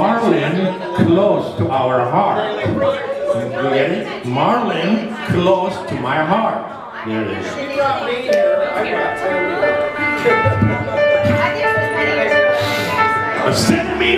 Marlin close to our heart. You get it? Marlin close to my heart. There it is. Send me